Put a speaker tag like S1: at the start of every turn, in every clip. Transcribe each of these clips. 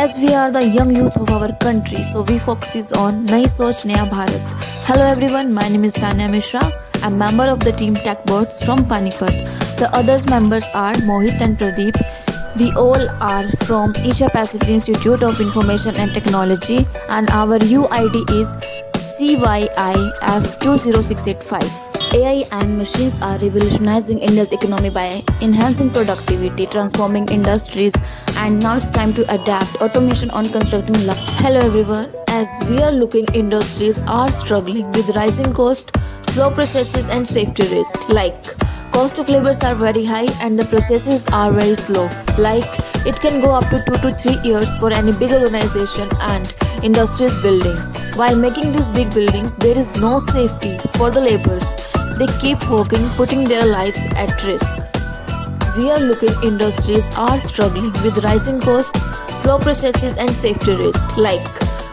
S1: As we are the young youth of our country, so we focuses on Nai Soch Naya Bharat. Hello everyone, my name is Taniya Mishra. I'm member of the team TechBots from Panipat. The other members are Mohit and Pardeep. We all are from Asia Pacific Institute of Information and Technology and our UID is CYIF20685. AI and machines are revolutionizing India's economy by enhancing productivity, transforming industries, and now it's time to adapt automation on constructing. Hello everyone. As we are looking, industries are struggling with rising cost, slow processes, and safety risk. Like cost of labors are very high and the processes are very slow. Like it can go up to two to three years for any big organization and industries building. While making these big buildings, there is no safety for the laborers. They keep working, putting their lives at risk. We are looking industries are struggling with rising cost, slow processes and safety risk. Like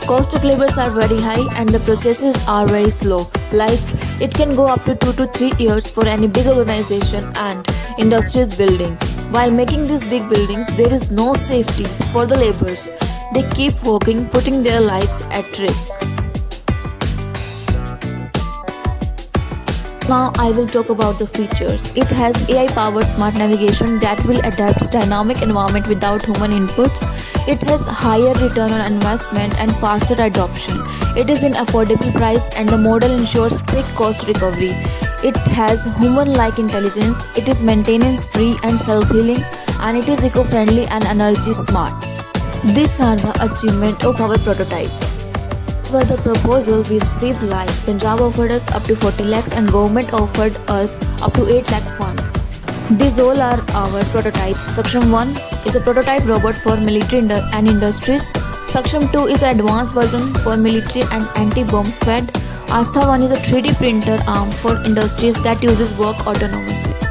S1: cost of labors are very high and the processes are very slow. Like it can go up to 2 to 3 years for any big organization and industries building. While making these big buildings there is no safety for the laborers. They keep working putting their lives at risk Now I will talk about the features. It has AI powered smart navigation that will adapt dynamic environment without human inputs. It has higher return on investment and faster adoption. It is in affordable price and the model ensures quick cost recovery. It has human-like intelligence. It is maintenance free and self-healing and it is eco-friendly and energy smart. These are the achievement of our prototype were the proposal we received like Punjab offered us up to 40 lakhs and government offered us up to 8 lakh funds. These all are our prototypes. Saksham 1 is a prototype robot for military and industries. Saksham 2 is an advanced version for military and anti-bomb squad. Astha 1 is a 3D printer arm for industries that uses work autonomously.